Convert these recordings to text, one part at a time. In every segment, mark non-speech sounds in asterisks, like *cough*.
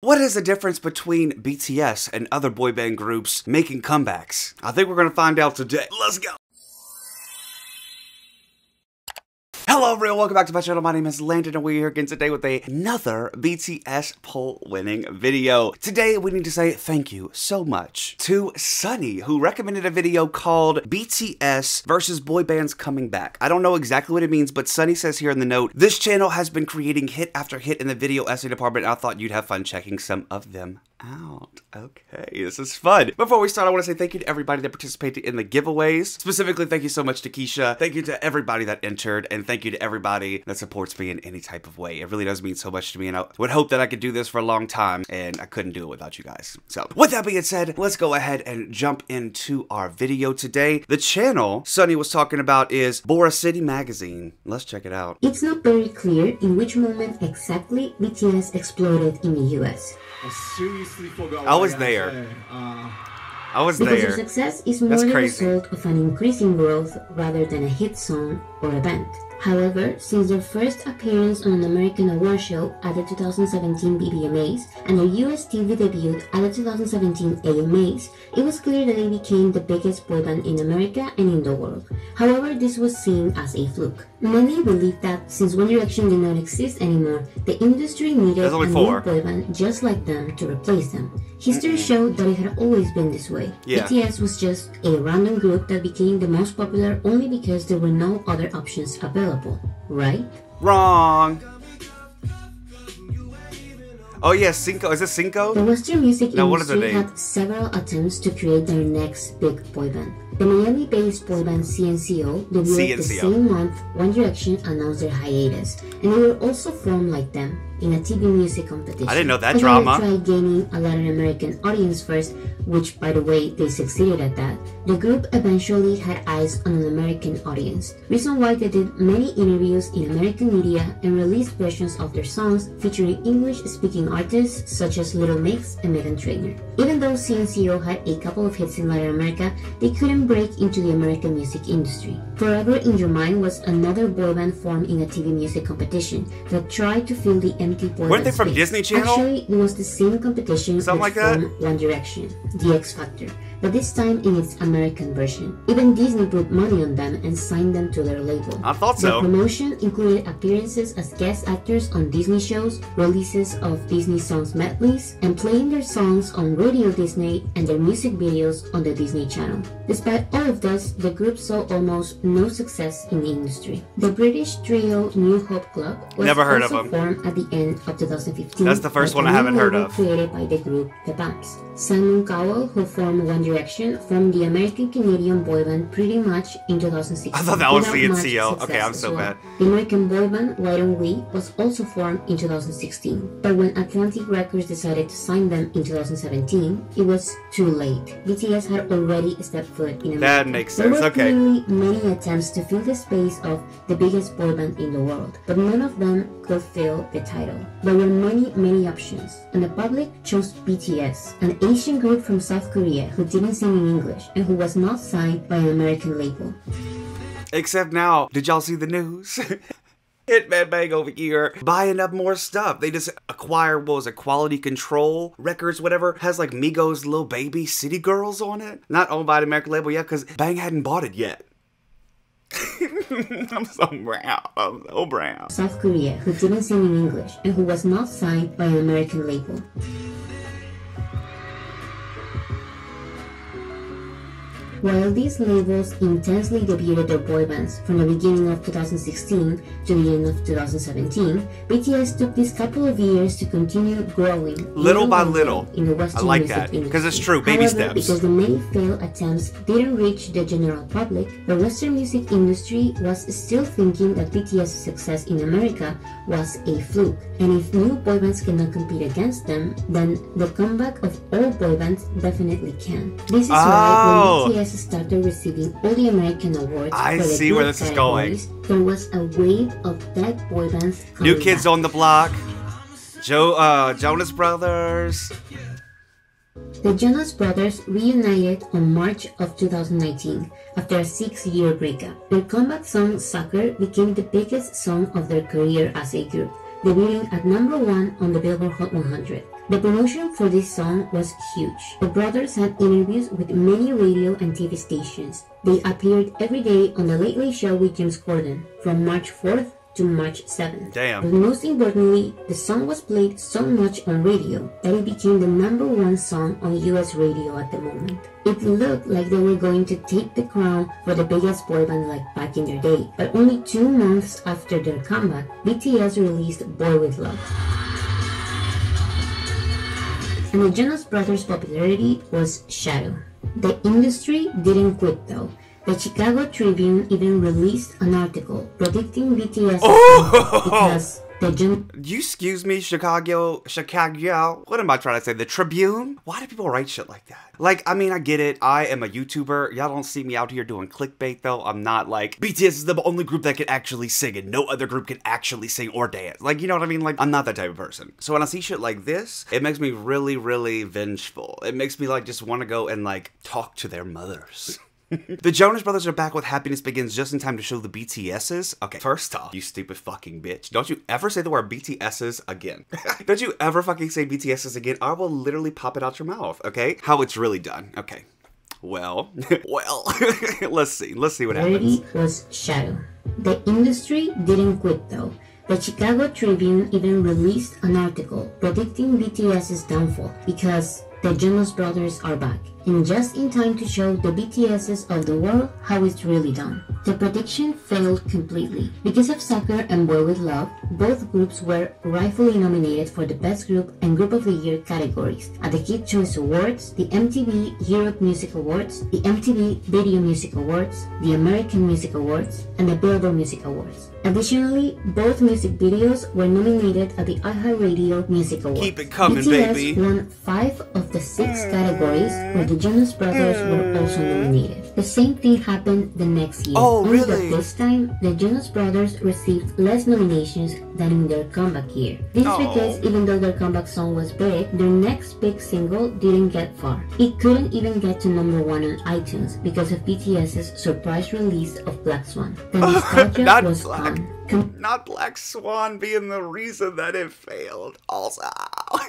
What is the difference between BTS and other boy band groups making comebacks? I think we're gonna find out today. Let's go! Hello everyone, welcome back to my channel. My name is Landon and we're here again today with another BTS poll winning video. Today we need to say thank you so much to Sunnie who recommended a video called BTS versus boy bands coming back. I don't know exactly what it means, but Sunnie says here in the note, this channel has been creating hit after hit in the video essay department. I thought you'd have fun checking some of them out. Okay, this is fun. Before we start, I want to say thank you to everybody that participated in the giveaways. Specifically, thank you so much to Keisha. Thank you to everybody that entered, and thank you to everybody that supports me in any type of way. It really does mean so much to me, and I would hope that I could do this for a long time, and I couldn't do it without you guys. So, with that being said, let's go ahead and jump into our video today. The channel Sunnie was talking about is Bora City Magazine. Let's check it out. It's not very clear in which moment exactly BTS exploded in the US. I seriously forgot. I what was gotta there. say. Uh, I was Because their there. success is more That's the crazy. result of an increasing growth rather than a hit song or a band. However, since their first appearance on an American award show at the 2017 BBMAs and their US TV debut at the 2017 AMAs, it was clear that they became the biggest boy band in America and in the world. However, this was seen as a fluke. Many believe that since One Direction did not exist anymore, the industry needed a only new four. boy band just like them to replace them. History showed that it had always been this way. Yeah. BTS was just a random group that became the most popular only because there were no other options available, right? Wrong. Oh yeah, Cinco. Is it Cinco? The Western music Now, what is the industry had several attempts to create their next big boy band. The Miami-based boy band CNCO debuted the same month One Direction announced their hiatus, and they were also formed like them in a TV music competition. I didn't know that They drama. tried gaining a Latin American audience first, which, by the way, they succeeded at that. The group eventually had eyes on an American audience. Reason why they did many interviews in American media and released versions of their songs featuring English-speaking artists such as Little Mix and Meghan Trainor. Even though CNCO had a couple of hits in Latin America, they couldn't break into the American music industry. Forever in Your Mind was another boy band formed in a TV music competition that tried to fill the empty boy Weren't they from space. Disney Channel? Actually, it was the same competition Something like that? One Direction, The X Factor, but this time in its American version. Even Disney put money on them and signed them to their label. I thought so. The promotion included appearances as guest actors on Disney shows, releases of Disney songs medleys, and playing their songs on Radio Disney and their music videos on the Disney Channel. Despite all of this, the group saw almost no success in the industry. The British trio New Hope Club was Never heard of them. formed at the end of 2015. That's the first one I haven't heard of. Created by the group The Vamps. Simon Cowell, who formed One Direction, formed the American Canadian boy band PRETTYMUCH in 2016. I thought that was much CNCO. Okay, I'm so well. bad. The American boy band Why Don't We was also formed in 2016, but when Atlantic Records decided to sign them in 2017, it was too late. BTS had already stepped foot in America. That makes sense. There were okay. clearly many attempts to fill the space of the biggest boy band in the world, but none of them could fill the title. There were many, many options, and the public chose BTS, an Asian group from South Korea who didn't sing in English and who was not signed by an American label. Except now, did y'all see the news? *laughs* Hitman Bang over here buying up more stuff. They just acquire what was it, Quality Control Records, whatever. Has like Migos' Lil Baby City Girls on it. Not owned by the American label yet, because Bang hadn't bought it yet. *laughs* I'm so brown. I'm so brown. South Korea who didn't sing in English and who was not signed by an American label. While these labels intensely debuted their boy bands from the beginning of 2016 to the end of 2017, BTS took these couple of years to continue growing Little by little. in the Western I like music that, 'cause industry. it's true, baby However, steps. Because the many failed attempts didn't reach the general public, the Western music industry was still thinking that BTS's success in America was a fluke. And if new boy bands cannot compete against them, then the comeback of all boy bands definitely can. This is Oh. why when oh. BTS started receiving all the American awards I see where this is going. there was a wave of dead boy bands New Kids back. on the Block. Joe, uh, Jonas Brothers. The Jonas Brothers reunited on March of 2019 after a six-year breakup. Their comeback song "Sucker" became the biggest song of their career as a group, debuting at number one on the Billboard Hot 100. The promotion for this song was huge. The brothers had interviews with many radio and TV stations. They appeared every day on The Late Late Show with James Corden from March 4th to March 7th. Damn. But most importantly, the song was played so much on radio that it became the number one song on US radio at the moment. It looked like they were going to take the crown for the biggest boy band like back in their day, but only two months after their comeback, BTS released Boy With Luv. And the Jonas Brothers' popularity was shadow. The industry didn't quit though. The Chicago Tribune even released an article predicting BTS Oh! because the Jon- You excuse me, Chicago, Chicago. What am I trying to say? The Tribune? Why do people write shit like that? Like, I mean, I get it. I am a YouTuber. Y'all don't see me out here doing clickbait, though. I'm not like, BTS is the only group that can actually sing, and no other group can actually sing or dance. Like, you know what I mean? Like, I'm not that type of person. So when I see shit like this, it makes me really, really vengeful. It makes me, like, just want to go and, like, talk to their mothers. The Jonas Brothers are back with Happiness Begins just in time to show the BTSs. Okay, first off, you stupid fucking bitch. Don't you ever say the word BTSs again. *laughs* Don't you ever fucking say BTSs again. I will literally pop it out your mouth, okay? How it's really done. Okay. Well, *laughs* well, *laughs* let's see. Let's see what happens. popularity was shadow. The industry didn't quit though. The Chicago Tribune even released an article predicting BTS's downfall because the Jonas Brothers are back, and just in time to show the BTSs of the world how it's really done. The prediction failed completely. Because of Sucker and Boy With Luv, both groups were rightfully nominated for the Best Group and Group of the Year categories at the Kid Choice Awards, the MTV Europe Music Awards, the MTV Video Music Awards, the American Music Awards, and the Billboard Music Awards. Additionally, both music videos were nominated at the iHeartRadio Music Awards. Keep it coming, BTS baby. won five of the six categories where the Jonas Brothers were mm. also nominated. The same thing happened the next year. Oh, only that this time, the Jonas Brothers received less nominations than in their comeback year. This is Oh. because even though their comeback song was big, their next big single didn't get far. It couldn't even get to number one on iTunes because of BTS's surprise release of Black Swan. The *laughs* nostalgia was Black. gone. Com- Not Black Swan being the reason that it failed, also. *laughs*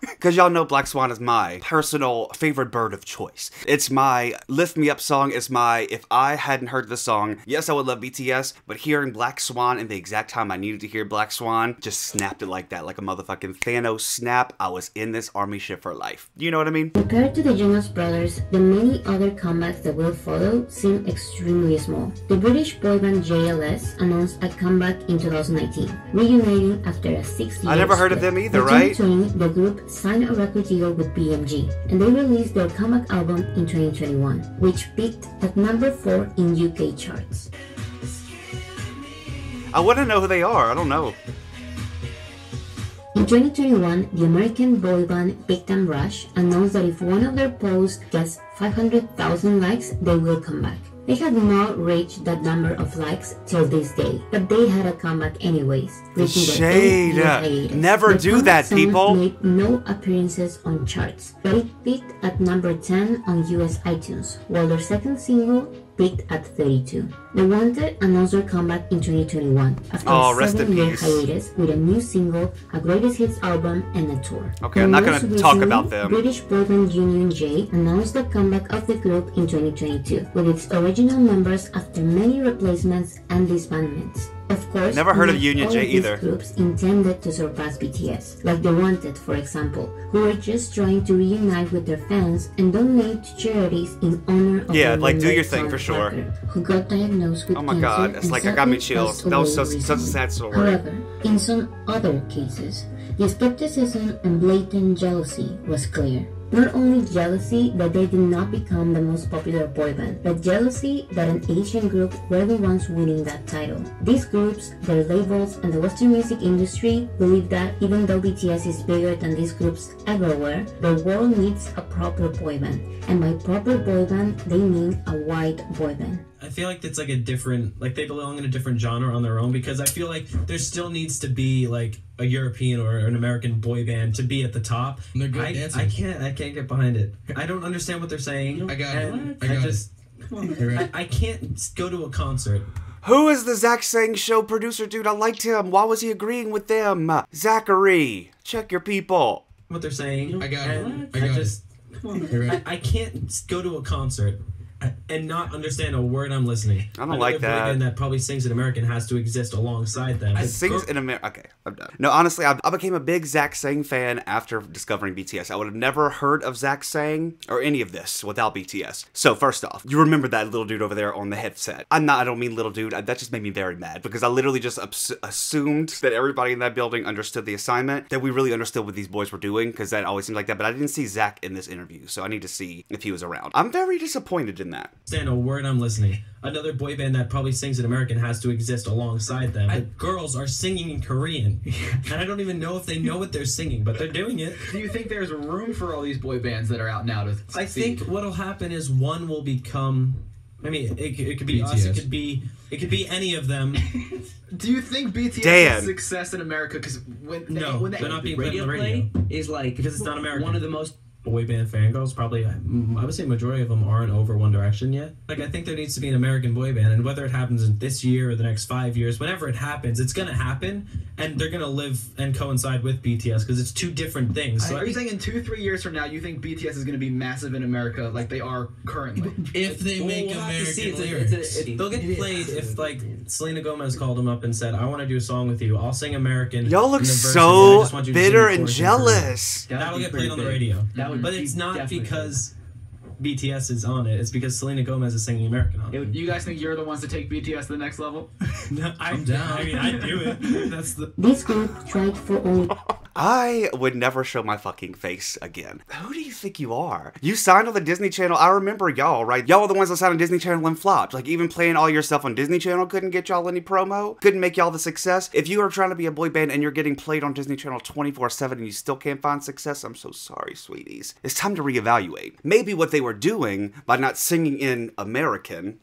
Because y'all know Black Swan is my personal favorite bird of choice. It's my lift me up song. It's my, if I hadn't heard this song, yes, I would love BTS, but hearing Black Swan in the exact time I needed to hear Black Swan just snapped it like that, like a motherfucking Thanos snap. I was in this army shit for life. You know what I mean? Compared to the Jonas Brothers, the many other comebacks that will follow seem extremely small. The British boy band JLS announced a comeback in 2019, reuniting after a six-year I never heard of them either, In right? 2020, the group signed a record deal with BMG, and they released their comeback album in 2021, which peaked at number 4 in UK charts. I want to know who they are. I don't know. In 2021, the American boy band Big Time Rush announced that if one of their posts gets 500,000 likes, they will come back. They had not reached that number of likes till this day, but they had a comeback anyways, Shade. Never The do that, people. Made no appearances on charts, but it peaked at number 10 on US iTunes, while their second single peaked at 32. The Wanted announced their comeback in 2021 after Oh, a seven-year hiatus with a new single, a greatest hits album, and a tour. Okay, I'm not gonna talk about them. British boy band Union J announced the comeback of the group in 2022 with its original members after many replacements and disbandments. Of course, Never heard of Union J either. groups intended to surpass BTS, like The Wanted, for example, who are just trying to reunite with their fans and donate to charities in honor of Yeah, like, do your thing, for sure. Tucker, who got diagnosed with Oh my God, it's like, I got me chills. That was so- such a sad story. However, in some other cases, the skepticism and blatant jealousy was clear. Not only jealousy that they did not become the most popular boy band, but jealousy that an Asian group were the ones winning that title. These groups, their labels, and the Western music industry believe that even though BTS is bigger than these groups ever were, the world needs a proper boy band. And by proper boy band, they mean a white boy band. I feel like it's like a different, like they belong in a different genre on their own because I feel like there still needs to be like a European or an American boy band to be at the top. And they're good I, dancers. I can't, I can't get behind it. I don't understand what they're saying. I got it. I got it. just, come on, You're. I, I can't go to a concert. Who is the Zach Sang show producer dude? I liked him. Why was he agreeing with them? Zachary, check your people. what they're saying. I got it. and I got it. on. I, I can't go to a concert and not understand a word I'm listening. I don't Another like that. that probably sings in American has to exist alongside them. Sings in America. Okay, I'm done. No, honestly, I, I became a big Zach Sang fan after discovering BTS. I would have never heard of Zach Sang or any of this without BTS. So first off, you remember that little dude over there on the headset. I'm not. I don't mean little dude. I, that just made me very mad because I literally just assumed that everybody in that building understood the assignment. That we really understood what these boys were doing because that always seemed like that. But I didn't see Zach in this interview, so I need to see if he was around. I'm very disappointed in that. understand a word I'm listening. Another boy band that probably sings in American has to exist alongside them. The girls are singing in Korean, *laughs* and I don't even know if they know what they're singing, but they're doing it. Do you think there's room for all these boy bands that are out now to I think what'll happen is one will become. I mean, it, it could be us. It could be. It could be any of them. *laughs* Do you think BTS Dan. is success in America? Because when they, No, when they, they're not being played radio on the radio play is like because it's not American. one of the most boy band fangirls probably mm, I would say majority of them aren't over One Direction yet. Like I think there needs to be an American boy band, and whether it happens in this year or the next five years, whenever it happens, it's gonna happen, and they're gonna live and coincide with BTS because it's two different things. So I are you saying in two, three years from now, you think BTS is going to be massive in America like they are currently? *laughs* If they Well, make we'll American see. It's a- it's a- it- They'll get played if like Selena Gomez called them up and said, "I want to do a song with you. I'll sing American." Y'all look in and so just want you to sing bitter and chorus in Korean." jealous. That would That'll get pretty played on the radio. That would But it's not definitely because BTS is on it. It's because Selena Gomez is singing American on It it. would- You guys think you're the ones to take BTS to the next level? *laughs* No, i'm down. I mean, I do it. *laughs* That's the. This group tried for only I would never show my fucking face again. Who do you think you are? You signed on the Disney Channel. I remember y'all, right? Y'all were the ones that signed on Disney Channel and flopped. Like, even playing all your stuff on Disney Channel couldn't get y'all any promo, couldn't make y'all the success. If you are trying to be a boy band and you're getting played on Disney Channel 24 7 and you still can't find success, I'm so sorry, sweeties. It's time to reevaluate. Maybe what they were doing by not singing in American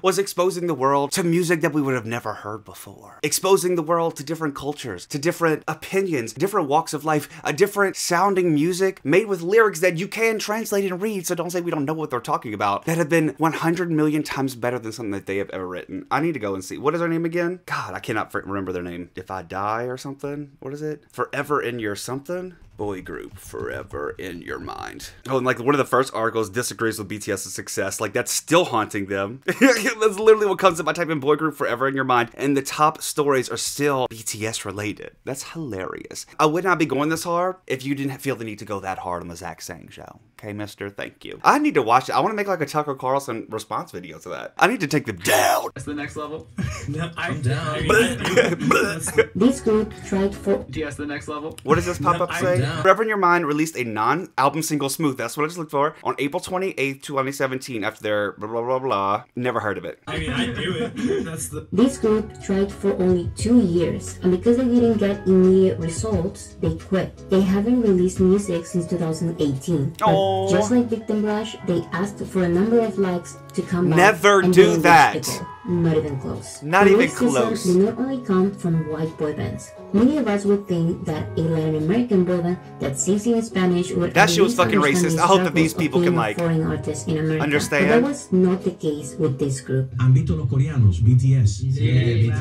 was exposing the world to music that we would have never heard before. Exposing the world to different cultures, to different opinions, different walks of life, a different sounding music made with lyrics that you can translate and read, so don't say we don't know what they're talking about, that have been 100 million times better than something that they have ever written. I need to go and see. What is their name again? God, I cannot remember their name. If I Die or something? What is it? Forever in Your Something? Boy group forever in your mind. Oh, and like one of the first articles disagrees with BTS's success. Like that's still haunting them. *laughs* that's literally what comes up. I type in boy group forever in your mind, and the top stories are still BTS related. That's hilarious. I would not be going this hard if you didn't feel the need to go that hard on the Zach Sang show. Okay, mister, thank you. I need to watch it. I want to make like a Tucker Carlson response video to that. I need to take them down. That's the next level. *laughs* No, I'm down. I mean, I do it. That's the- this group tried for BTS the next level. What does this pop up I'm say? down. Forever in Your Mind released a non album single, Smooth. That's what I just looked for. On April 28th, 2017, after their blah, blah, blah, blah. Never heard of it. I mean, I do it. *laughs* That's the. This group tried for only two years, and because they didn't get immediate results, they quit. They haven't released music since 2018. But Just like Big Time Rush, they asked for a number of likes to come back. Never do that. Not even close. Not The even racism close. Did not only come from white boy bands. Many of us would think that a Latin American boy band that sings in Spanish would That at shit was fucking racist. I hope that these people can, like, foreign artist in America. understand. But that was not the case with this group. ¿Han visto los coreanos, BTS? Sí, Yo digo,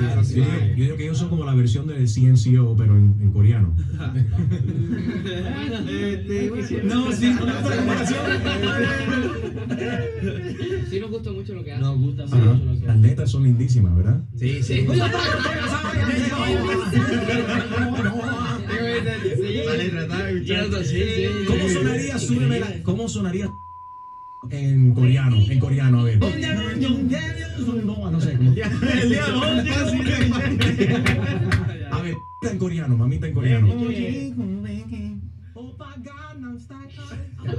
yo digo que ellos son como la versión de CNCO, pero en, en coreano. *laughs* no, sí, comparación. Sí nos gusta mucho lo que hacen. Nos gusta mucho lo que Las son lindísimas, ¿verdad? Sí, sí. ¿Cómo sonaría Súbeme la- ¿Cómo sonaría en coreano? En coreano, a ver. No sé cómo. A ver, en coreano, mamita en coreano.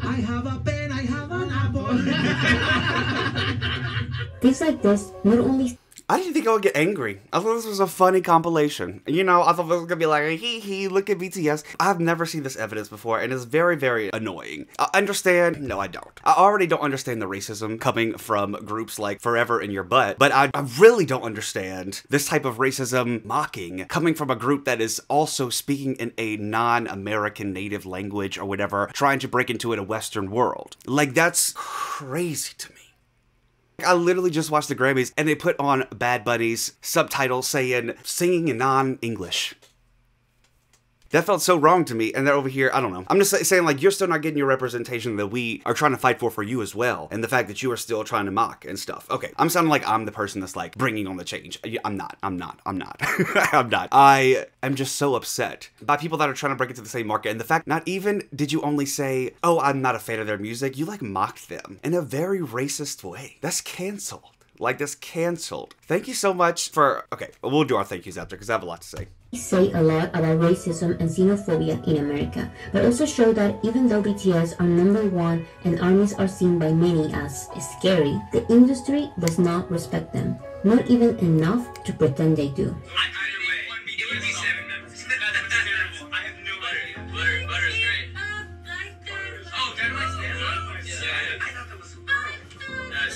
I have a pen, I have an apple. Things like this not only I didn't think I would get angry. I thought this was a funny compilation. You know, I thought this was gonna be like, hee hee, look at BTS. I've never seen this evidence before, and it's very, very annoying. I understand? No, I don't. I already don't understand the racism coming from groups like Forever in Your Butt, but I, I really don't understand this type of racism mocking coming from a group that is also speaking in a non American native language or whatever, trying to break into it a Western world. Like, that's crazy to me. I literally just watched the Grammys and they put on Bad Bunny's subtitles saying singing in non English. That felt so wrong to me. And they're over here, I don't know. I'm just saying, like, you're still not getting your representation that we are trying to fight for for you as well. And the fact that you are still trying to mock and stuff. Okay, I'm sounding like I'm the person that's like bringing on the change. I'm not. I'm not. I'm not. *laughs* I'm not. I am just so upset by people that are trying to break into the same market. And the fact, not even did you only say, oh, I'm not a fan of their music, you like mocked them in a very racist way. That's canceled. Like, this canceled. Thank you so much for. Okay, we'll do our thank yous after because I have a lot to say. say a lot about racism and xenophobia in America, but also show that even though BTS are number one and armies are seen by many as scary, the industry does not respect them, not even enough to pretend they do.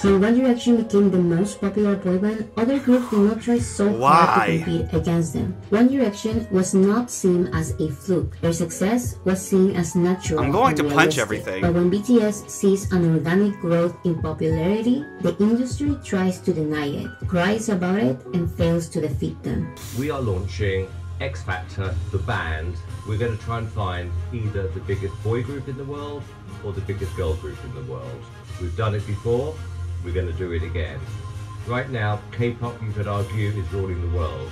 When One Direction became the most popular boy band, other groups did not try so hard to compete against them. One Direction was not seen as a fluke. Their success was seen as natural. I'm going and to punch realistic. everything. But when BTS sees an organic growth in popularity, the industry tries to deny it, cries about it, and fails to defeat them. we are launching X Factor, the band. We're going to try and find either the biggest boy group in the world or the biggest girl group in the world. We've done it before, we're going to do it again. Right now, K pop, you could argue, is ruling the world.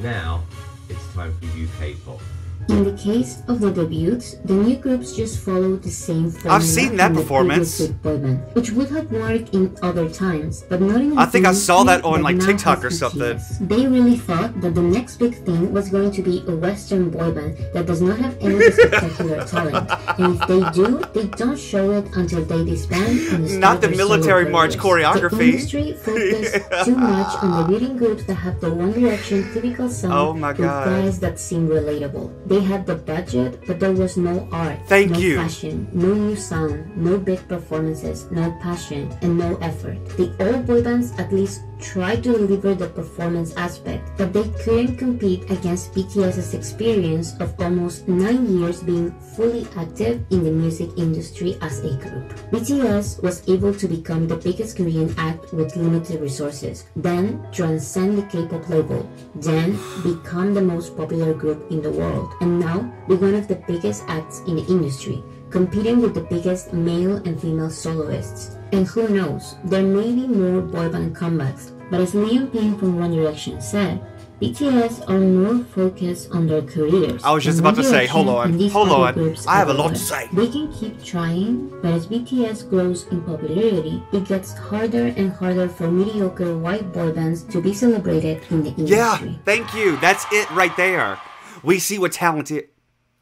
Now, it's time for UK pop. In the case of the debuts, the new groups just follow the same formula I've seen that performance. band, which would have worked in other times, but not in. I think I saw that on, like, TikTok or something. They really thought that the next big thing was going to be a Western boy band that does not have any *laughs* spectacular talent, and if they do, they don't show it until they disband and Not the military march choreography. The industry focused *laughs* too much on the leading groups that have the One Direction typical sound Oh my with God. guys that seem relatable. They had the budget, but there was no art, Thank no you. fashion, no new sound, no big performances, no passion, and no effort. The old boy bands at least tried to deliver the performance aspect, but they couldn't compete against BTS's experience of almost nine years being fully active in the music industry as a group. BTS was able to become the biggest Korean act with limited resources, then transcend the K-pop label, then become the most popular group in the world, and now be one of the biggest acts in the industry, competing with the biggest male and female soloists. And who knows, there may be more boy band comebacks, but as Liam Payne from One Direction said, BTS are more focused on their careers. I was just about to say, hold on, hold on. I have a lot to say. They can keep trying, but as BTS grows in popularity, it gets harder and harder for mediocre white boy bands to be celebrated in the industry. Yeah, thank you. That's it right there. We see what talented.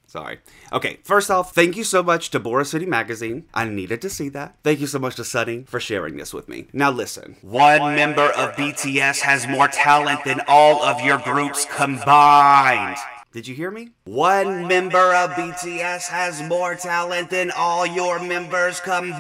Sorry. Okay, first off, thank you so much to Boris City Magazine. I needed to see that. Thank you so much to Sunnie for sharing this with me. Now listen. One member of BTS has more talent than all of your groups combined. Did you hear me? One member of BTS has more talent than all your members combined.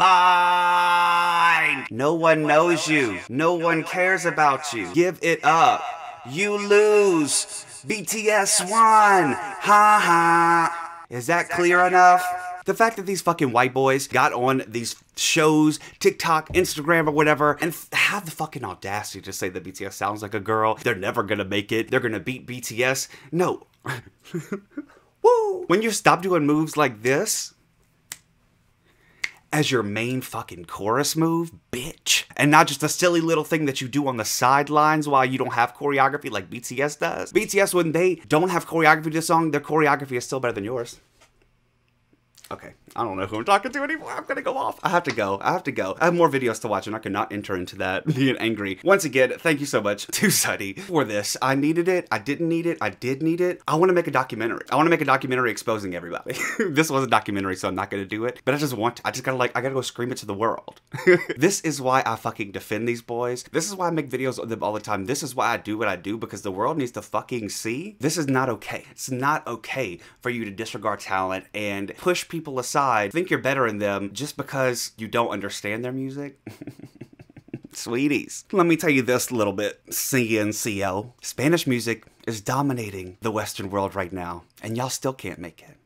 No one knows you. No one cares about you. Give it up. You lose. BTS won. Ha ha. Is that clear enough? The fact that these fucking white boys got on these shows, TikTok, Instagram, or whatever, and have the fucking audacity to say that BTS sounds like a girl, they're never gonna make it, they're gonna beat BTS. No. *laughs* Woo! When you stop doing moves like this, as your main fucking chorus move, bitch. And not just a silly little thing that you do on the sidelines while you don't have choreography like BTS does. BTS, when they don't have choreography to the song, their choreography is still better than yours. Okay, I don't know who I'm talking to anymore. I'm gonna go off. I have to go. I have to go. I have more videos to watch and I cannot enter into that *laughs* being angry. Once again, thank you so much *laughs* to Sunnie for this. I needed it. I didn't need it. I did need it. I want to make a documentary. I want to make a documentary exposing everybody. *laughs* this was a documentary, so I'm not gonna do it. But I just want. I just gotta like. I gotta go scream it to the world. this is why I fucking defend these boys. This is why I make videos of them all the time. This is why I do what I do because the world needs to fucking see. This is not okay. It's not okay for you to disregard talent and push people aside, think you're better than them just because you don't understand their music. *laughs* Sweeties, let me tell you this a little bit, CNCO. Spanish music is dominating the Western world right now, and y'all still can't make it.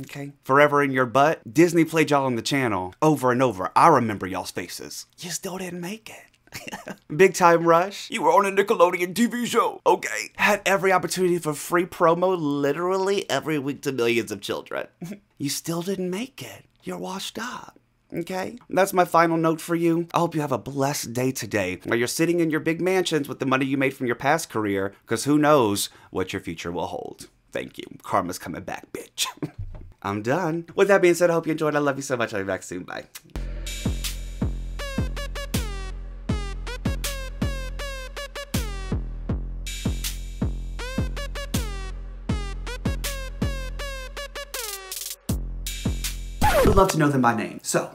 Okay? Forever in your butt. Disney played y'all on the channel over and over. I remember y'all's faces. You still didn't make it. *laughs* Big Time Rush, you were on a Nickelodeon TV show, okay? Had every opportunity for free promo literally every week to millions of children. *laughs* you still didn't make it. You're washed up. Okay? That's my final note for you. I hope you have a blessed day today where you're sitting in your big mansions with the money you made from your past career, because who knows what your future will hold. Thank you. Karma's coming back, bitch. *laughs* I'm done. With that being said, I hope you enjoyed. I love you so much. I'll be back soon. Bye. Would love to know them by name. So,